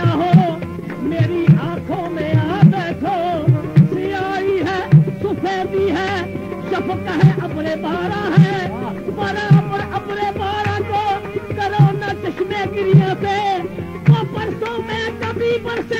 चाहो मेरी आँखों में आ बैठो। सियाई है, सफेदी है, शफक है, अपने बारा है। बराबर अपने बारा को करो ना चश्मे गिरिया से वो परसों में कभी बरसे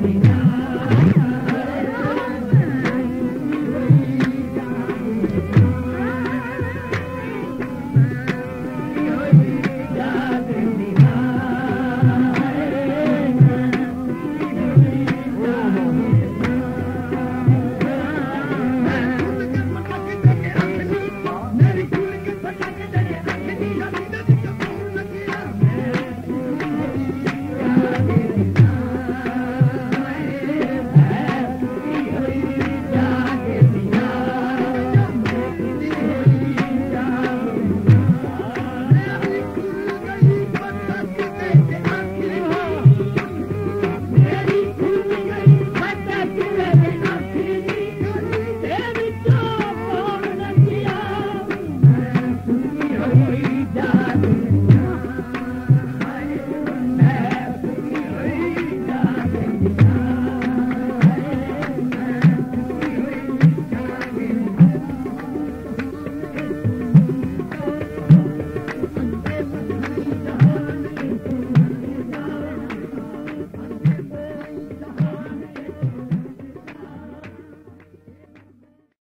me.